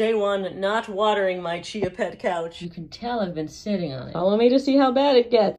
Day one, not watering my Chia Pet couch. You can tell I've been sitting on it. Follow me to see how bad it gets.